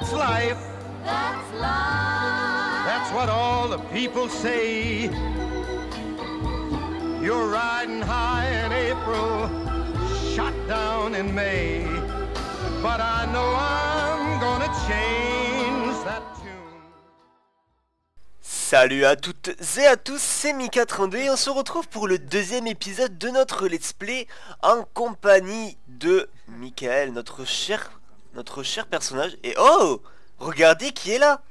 that's life. That's life. That's what all the people say. You're riding high in April, shot down in May. But I know I'm gonna change that tune. Salut à toutes et à tous, c'est Mika32 et on se retrouve pour le deuxième épisode de notre let's play en compagnie de Michael, notre cher, notre cher personnage. Et oh Regardez qui est là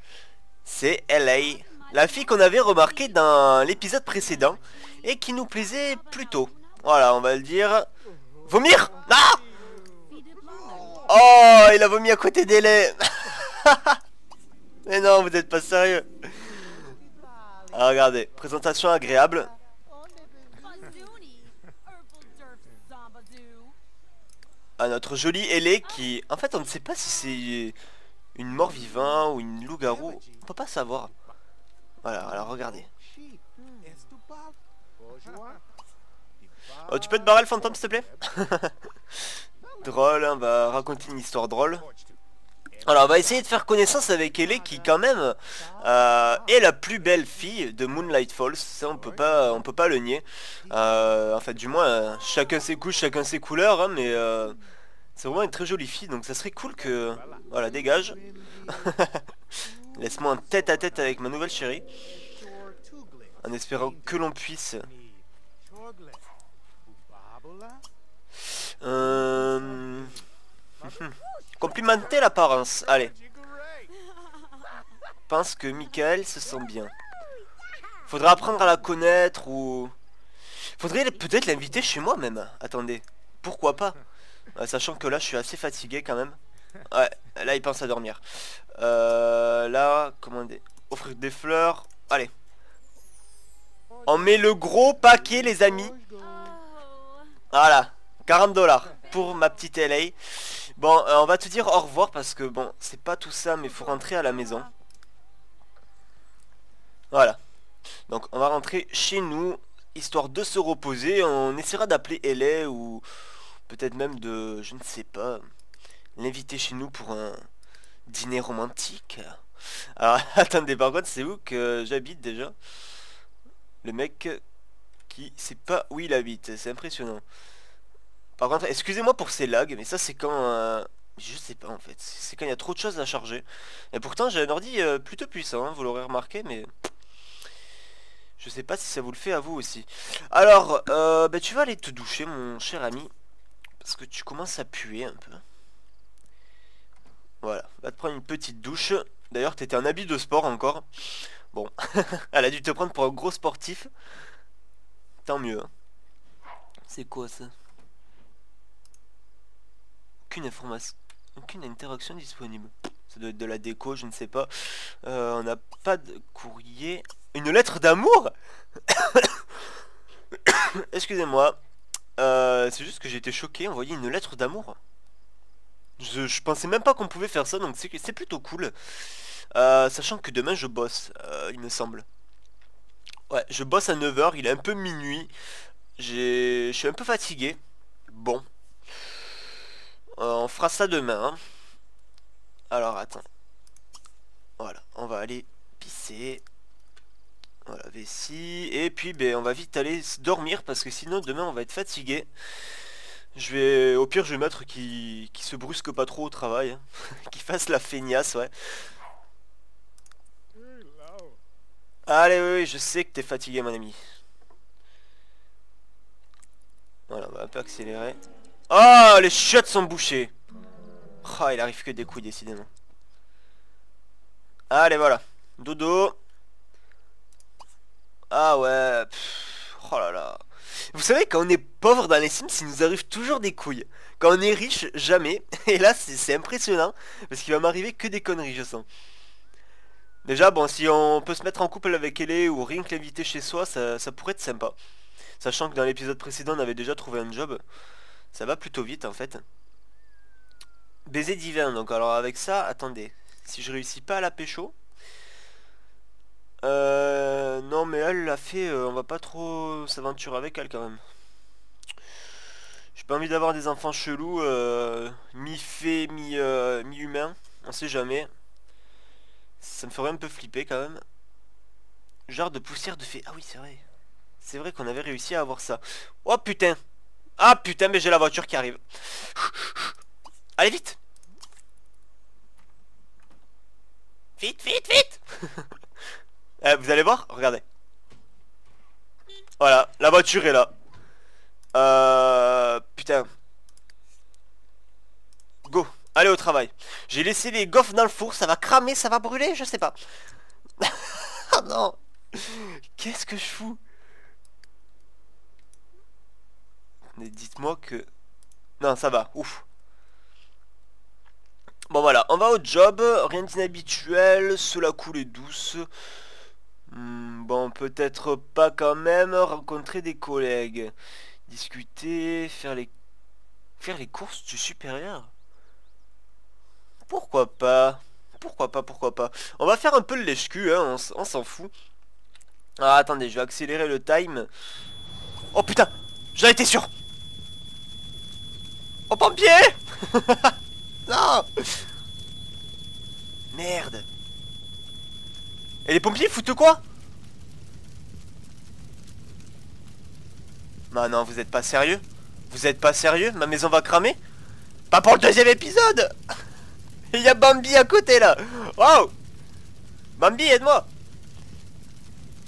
C'est LA, la fille qu'on avait remarqué dans l'épisode précédent et qui nous plaisait plutôt. Voilà, on va le dire. Vomir Ah Oh, il a vomi à côté d'Elay Mais non, vous n'êtes pas sérieux ah, regardez, présentation agréable. À notre jolie Ellie qui... En fait, on ne sait pas si c'est une mort vivant ou une loup-garou. On peut pas savoir. Voilà, alors regardez. Oh, tu peux te barrer le fantôme, s'il te plaît? Drôle, on va raconter une histoire drôle. Alors on va essayer de faire connaissance avec Ellie qui quand même euh, est la plus belle fille de Moonlight Falls. Ça on peut pas on peut pas le nier. Euh, en fait du moins chacun ses couches, chacun ses couleurs, hein, mais euh, c'est vraiment une très jolie fille donc ça serait cool que. Voilà dégage. Laisse-moi en tête à tête avec ma nouvelle chérie. En espérant que l'on puisse. Euh... Complimenter l'apparence. Allez. pense que Michael se sent bien. Faudrait apprendre à la connaître ou... Faudrait peut-être l'inviter chez moi même. Attendez. Pourquoi pas? Euh, Sachant que là je suis assez fatigué quand même. Ouais, là il pense à dormir. Euh, là, comment dire Offrir des fleurs. Allez. On met le gros paquet les amis. Voilà. 40 dollars pour ma petite LA. Bon, euh, on va te dire au revoir parce que bon, c'est pas tout ça, mais faut rentrer à la maison. Voilà. Donc on va rentrer chez nous, histoire de se reposer. On essaiera d'appeler LA ou peut-être même de, je ne sais pas, l'inviter chez nous pour un dîner romantique. Alors attendez, par contre, c'est où que j'habite déjà? Le mec qui sait pas où il habite, c'est impressionnant. Par contre, excusez-moi pour ces lags, mais ça c'est quand... euh, Je sais pas en fait, c'est quand il y a trop de choses à charger. Et pourtant j'ai un ordi euh, plutôt puissant, hein, vous l'aurez remarqué, mais... Je sais pas si ça vous le fait à vous aussi. Alors, euh, bah, tu vas aller te doucher mon cher ami. Parce que tu commences à puer un peu. Voilà, va te prendre une petite douche. D'ailleurs, t'étais en habit de sport encore. Bon, elle a dû te prendre pour un gros sportif. Tant mieux. hein. C'est quoi ça? Aucune information, aucune interaction disponible. Ça doit être de la déco, je ne sais pas. Euh, on n'a pas de courrier. Une lettre d'amour Excusez-moi. Euh, c'est juste que j'ai été choqué, envoyer une lettre d'amour. Je, je pensais même pas qu'on pouvait faire ça, donc c'est plutôt cool. Euh, sachant que demain je bosse, il me semble. Ouais, je bosse à 9h, il est un peu minuit. Je suis un peu fatigué. Bon, on fera ça demain. hein. Alors attends. Voilà, on va aller pisser. Voilà, vessie. Et puis ben, on va vite aller dormir parce que sinon demain on va être fatigué. Je vais. Au pire je vais mettre qui, qui se brusque pas trop au travail. hein. qui fasse la feignasse, ouais. Allez oui, oui, je sais que t'es fatigué mon ami. Voilà, on va un peu accélérer. Oh, les chiottes sont bouchées. Oh, il arrive que des couilles, décidément. Allez, voilà. Dodo. Ah ouais. oh là là. Vous savez, quand on est pauvre dans les Sims, il nous arrive toujours des couilles. Quand on est riche, jamais. Et là, c'est c'est impressionnant. Parce qu'il va m'arriver que des conneries, je sens. Déjà, bon, si on peut se mettre en couple avec Ellie ou rien que l'inviter chez soi, ça, ça pourrait être sympa. Sachant que dans l'épisode précédent, on avait déjà trouvé un job. Ça va plutôt vite en fait. Baiser divin, donc alors avec ça, attendez. Si je réussis pas à la pécho. Euh, non mais elle l'a fait, euh, on va pas trop s'aventurer avec elle quand même. J'ai pas envie d'avoir des enfants chelous, euh, mi-fée, mi, euh, mi-humain. On sait jamais. Ça me ferait un peu flipper quand même. Genre de poussière de fée. Ah oui, c'est vrai. C'est vrai qu'on avait réussi à avoir ça. Oh putain Ah putain, mais j'ai la voiture qui arrive. Allez, vite Vite, vite, vite Eh, Vous allez voir Regardez. Voilà, la voiture est là. Euh... Putain. Go, allez au travail. J'ai laissé les gaufres dans le four, ça va cramer, ça va brûler, je sais pas. oh non Qu'est-ce que je fous? Mais dites-moi que... Non, ça va, ouf. Bon voilà, on va au job, rien d'inhabituel, cela coule douce. Hmm, bon, peut-être pas quand même, rencontrer des collègues. Discuter, faire les... Faire les courses du supérieur. Pourquoi pas? Pourquoi pas, pourquoi pas? On va faire un peu le lèche-cul, hein, on s'en fout. Ah, attendez, je vais accélérer le time. Oh putain! J'en étais sûr Oh pompier Non Merde Et les pompiers foutent quoi Bah non, vous êtes pas sérieux. Vous êtes pas sérieux Ma maison va cramer. Pas pour le deuxième épisode Il y a Bambi à côté là. Wow Bambi, aide-moi.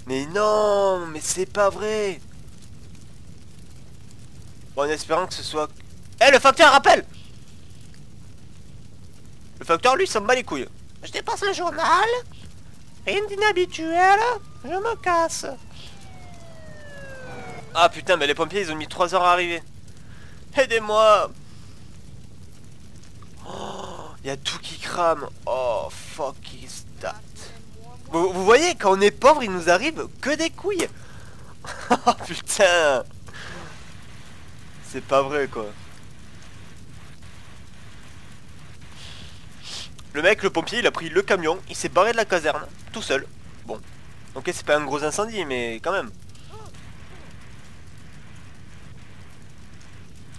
Mais non Mais c'est pas vrai. Bon, en espérant que ce soit... Le facteur, rappelle Le facteur, lui, s'en bat les couilles. Je dépasse le journal. Rien d'inhabituel. Je me casse. Ah putain, mais les pompiers, ils ont mis 3 heures à arriver. Aidez-moi Oh, il y a tout qui crame. Oh, fuck is that vous, vous voyez, quand on est pauvre, il nous arrive que des couilles. oh putain C'est pas vrai, quoi. Le mec, le pompier, il a pris le camion, il s'est barré de la caserne, tout seul. Bon. Ok, c'est pas un gros incendie, mais quand même.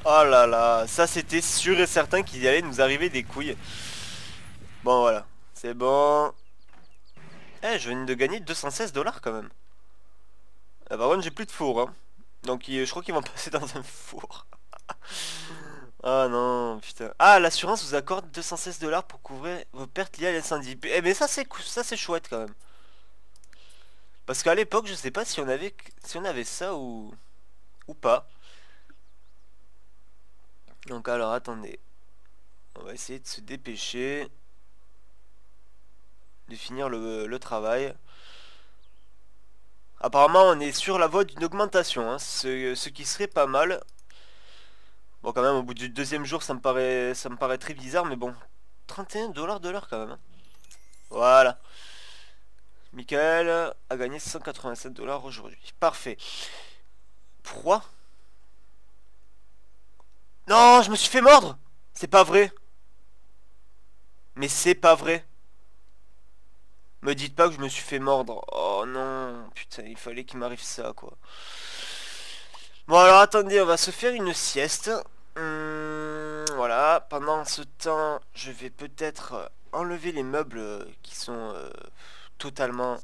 Oh là là, ça c'était sûr et certain qu'il allait nous arriver des couilles. Bon voilà, c'est bon. Eh, je viens de gagner 216 dollars quand même. Ah, par contre, j'ai plus de four. Hein. Donc je crois qu'ils vont passer dans un four. Ah non, Ah, l'assurance vous accorde 216 dollars pour couvrir vos pertes liées à l'incendie. Eh mais ça c'est ça c'est chouette quand même. Parce qu'à l'époque, je sais pas si on avait si on avait ça ou pas. Donc alors attendez. On va essayer de se dépêcher de finir le, travail. Apparemment on est sur la voie d'une augmentation, hein, ce qui serait pas mal. Bon quand même au bout du deuxième jour ça me paraît ça me paraît très bizarre mais bon. 31 dollars de l'heure quand même hein. Voilà. Michael a gagné 187 dollars aujourd'hui. Parfait. Pourquoi? Non je me suis fait mordre! C'est pas vrai. Mais c'est pas vrai. Me dites pas que je me suis fait mordre. Oh non Putain il fallait qu'il m'arrive ça quoi Bon alors attendez, on va se faire une sieste. Hum, voilà, pendant ce temps, je vais peut-être euh, enlever les meubles euh, qui sont euh, totalement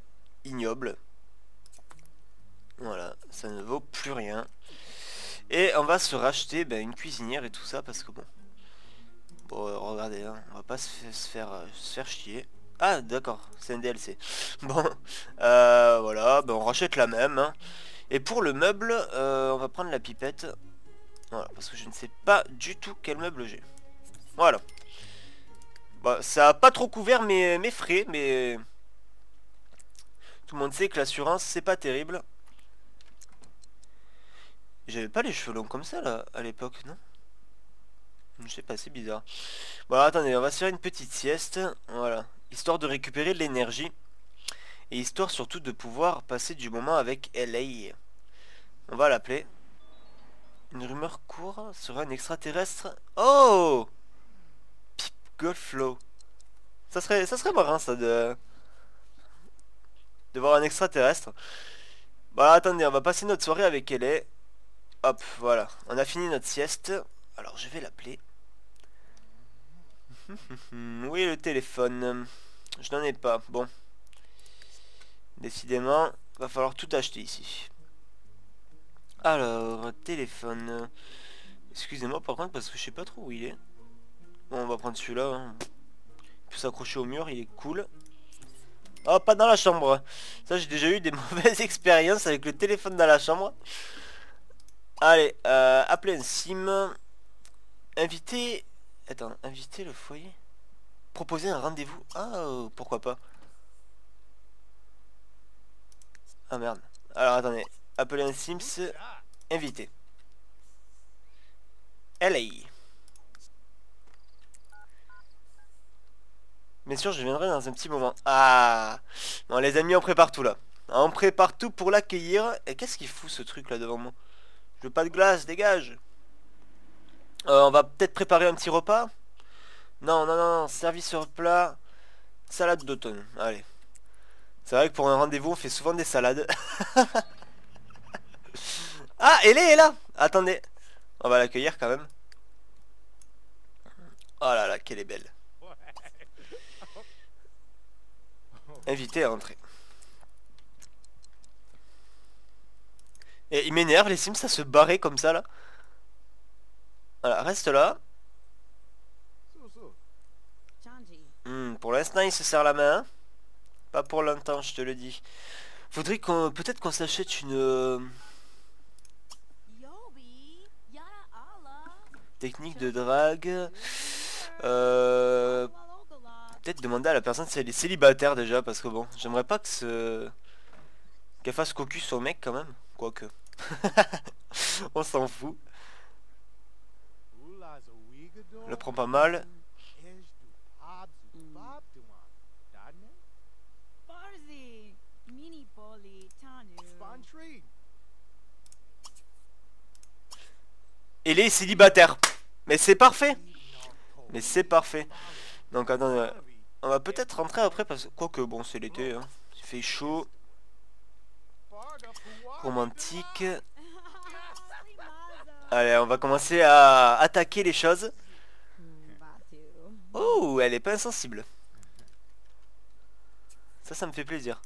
ignobles. Voilà, ça ne vaut plus rien. Et on va se racheter ben, une cuisinière et tout ça parce que bon... Bon, regardez, hein, on va pas se, faire, se faire chier. Ah, d'accord, c'est un DLC. Bon, voilà, ben, on rachète la même. Hein. Et pour le meuble, euh, on va prendre la pipette. Voilà, parce que je ne sais pas du tout quel meuble j'ai. Voilà. Bon, ça a pas trop couvert mes, mes frais, mais... Tout le monde sait que l'assurance, c'est pas terrible. J'avais pas les cheveux longs comme ça, là, à l'époque, non? Je sais pas, c'est bizarre. Bon, attendez, on va se faire une petite sieste. Voilà. Histoire de récupérer de l'énergie. Et histoire surtout de pouvoir passer du moment avec LA. On va l'appeler. Une rumeur court sur un extraterrestre. Oh Pip Goldflow. Ça serait, ça serait marrant ça de... De voir un extraterrestre. Voilà, attendez, on va passer notre soirée avec LA. Hop, voilà. On a fini notre sieste. Alors je vais l'appeler. oui, le téléphone. Je n'en ai pas. Bon. Décidément, va falloir tout acheter ici. Alors, téléphone. Excusez-moi par contre parce que je sais pas trop où il est. Bon, on va prendre celui-là. hein. Il peut s'accrocher au mur, il est cool. Oh, pas dans la chambre. Ça, j'ai déjà eu des mauvaises expériences avec le téléphone dans la chambre. Allez, euh, appeler un sim. Inviter... Attends, inviter le foyer Proposer un rendez-vous Ah, euh, pourquoi pas Ah merde. Alors attendez. Appeler un Sims. Inviter. LA. Bien sûr, je viendrai dans un petit moment. Ah Bon, les amis, on prépare tout là. On prépare tout pour l'accueillir. Et qu'est-ce qu'il fout ce truc là devant moi? Je veux pas de glace, dégage Euh, On va peut-être préparer un petit repas? Non, non, non, non, service sur plat. Salade d'automne, allez. C'est vrai que pour un rendez-vous, on fait souvent des salades. ah, elle est là Attendez. On va l'accueillir quand même. Oh là là, qu'elle est belle. Invité à entrer. Et il m'énerve les Sims à se barrer comme ça là. Voilà, reste là. Hmm, pour l'instant il se serre la main. Pas pour longtemps je te le dis. Faudrait qu'on peut-être qu'on s'achète une euh, technique de drague. Euh, peut-être demander à la personne si elle est célibataire déjà parce que bon, j'aimerais pas que ce qu'elle fasse cocu son mec quand même, quoique. On s'en fout. Le prend pas mal. Elle est célibataire. Mais c'est parfait. Mais c'est parfait. Donc attends, on va peut-être rentrer après parce que quoique bon c'est l'été, hein. il fait chaud, romantique. Allez, on va commencer à attaquer les choses. Oh, elle est pas insensible. Ça, ça me fait plaisir.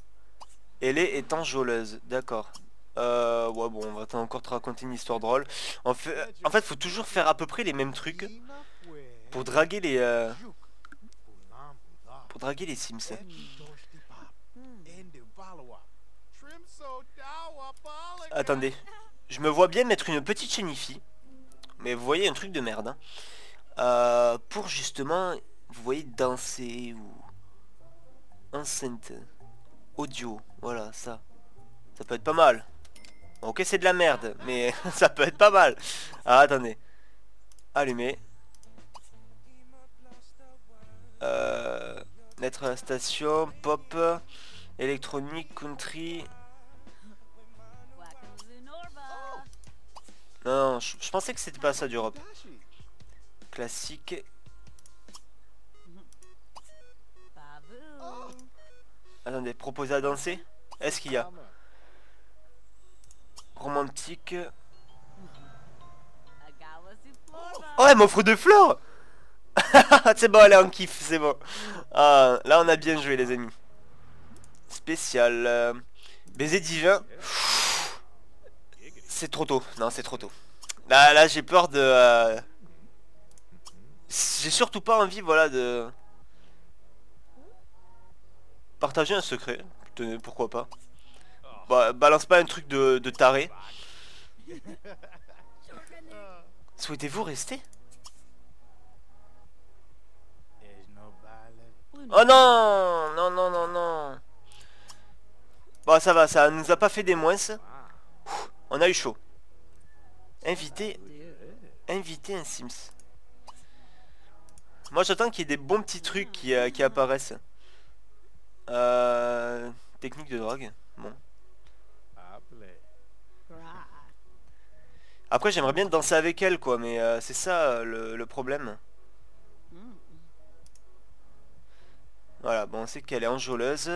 Elle est étant joleuse, d'accord. Euh, ouais, bon, on va encore te raconter une histoire drôle. En fait, en faut toujours faire à peu près les mêmes trucs pour draguer les, euh, pour draguer les Sims. Attendez, je me vois bien mettre une petite chaîne mais vous voyez un truc de merde. hein. Euh, pour justement, vous voyez danser ou enceinte, audio, voilà ça. Ça peut être pas mal. Ok c'est de la merde, mais ça peut être pas mal. Ah attendez. Allumer. Euh, mettre station, pop, électronique, country. Non, je, je pensais que c'était pas ça d'Europe. Classique. Attendez, proposer à danser Est-ce qu'il y a Romantique? Oh, elle m'offre deux fleurs C'est bon, elle est en kiff, c'est bon. Ah, là, on a bien joué, les amis. Spécial. euh, Baiser divin. C'est trop tôt. Non, c'est trop tôt. Là, là j'ai peur de... euh, J'ai surtout pas envie, voilà, de... Partager un secret. Pourquoi pas. Bah, balance pas un truc de, taré. Souhaitez-vous rester? Oh non Non, non, non, non Bon, ça va, ça nous a pas fait des moins. On a eu chaud. Inviter... Inviter un Sims. Moi, j'attends qu'il y ait des bons petits trucs qui, euh, qui apparaissent. Euh... Technique de drogue. Bon. Après, j'aimerais bien danser avec elle, quoi, mais euh, c'est ça euh, le, problème. Voilà, bon, on sait qu'elle est enjôleuse.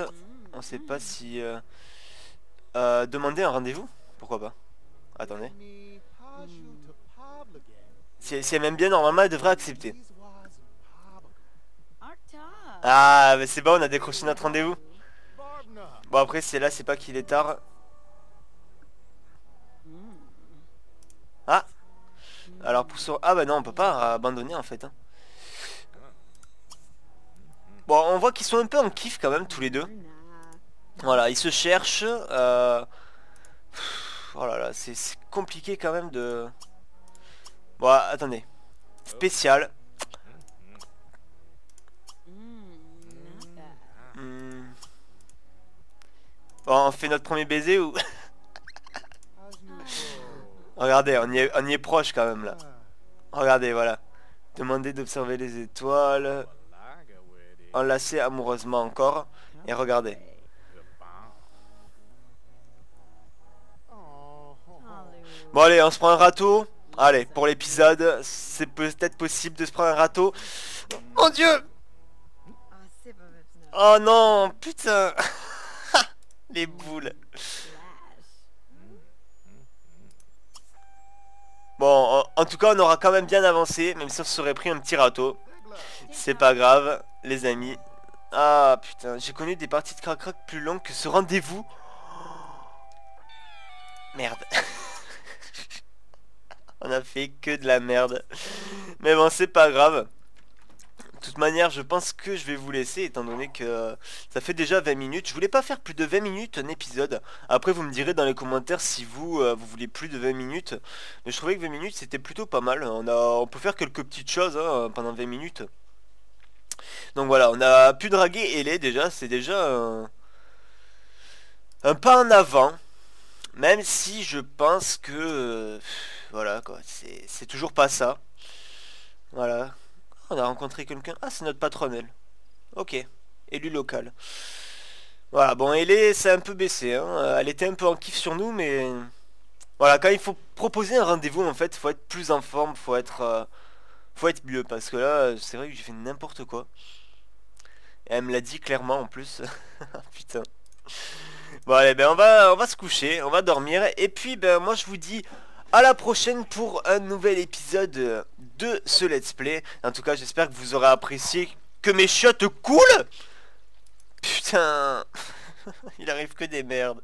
On sait pas si... Euh, demander un rendez-vous Pourquoi pas Attendez. Si, si elle m'aime bien, normalement, elle devrait accepter. Ah, mais c'est bon, on a décroché notre rendez-vous. Bon, après, c'est là, c'est pas qu'il est tard. Ah Alors, pour. Ah bah non, on peut pas abandonner, en fait. hein. Bon, on voit qu'ils sont un peu en kiff, quand même, tous les deux. Voilà, ils se cherchent. Euh... Oh là là, c'est compliqué, quand même, de... Bon, attendez. Spécial. Hmm. Bon, on fait notre premier baiser ou... Regardez, on y, est, on y est proche quand même là. Regardez, voilà. Demander d'observer les étoiles. Enlacer amoureusement encore. Et regardez. Bon allez, on se prend un râteau. Allez, pour l'épisode, c'est peut-être possible de se prendre un râteau. Mon dieu Ah. Oh non, putain Les boules. Bon, en, tout cas, on aura quand même bien avancé, même si on se serait pris un petit râteau. C'est pas grave, les amis. Ah, putain, j'ai connu des parties de crac-crac plus longues que ce rendez-vous. Merde. on a fait que de la merde. Mais bon, c'est pas grave. De toute manière, je pense que je vais vous laisser, étant donné que ça fait déjà 20 minutes. Je voulais pas faire plus de 20 minutes un épisode. Après, vous me direz dans les commentaires si vous, euh, vous voulez plus de 20 minutes. Mais je trouvais que 20 minutes, c'était plutôt pas mal. On, a, on peut faire quelques petites choses hein, pendant 20 minutes. Donc voilà, on a pu draguer Ellie déjà. C'est déjà un, pas en avant. Même si je pense que... euh, voilà quoi, c'est toujours pas ça. Voilà. On a rencontré quelqu'un. Ah, c'est notre patronne, elle. Ok. Élu local. Voilà, bon, elle est, c'est un peu baissé. Hein. Euh, Elle était un peu en kiff sur nous, mais... Voilà, quand il faut proposer un rendez-vous, en fait, faut être plus en forme, faut être... euh, Faut être mieux, parce que là, c'est vrai que j'ai fait n'importe quoi. Elle me l'a dit clairement, en plus. Putain. Bon, allez, ben, va, on va se coucher, on va dormir. Et puis, ben, moi, je vous dis à la prochaine pour un nouvel épisode de ce let's play. En tout cas, j'espère que vous aurez apprécié que mes chiottes coulent. Putain, il arrive que des merdes.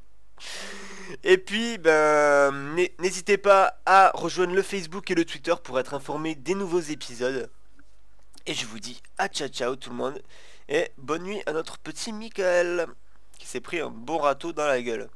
Et puis, ben, n'hé- n'hésitez pas à rejoindre le Facebook et le Twitter pour être informé des nouveaux épisodes. Et je vous dis à ciao ciao tout le monde. Et bonne nuit à notre petit Michael qui s'est pris un bon râteau dans la gueule.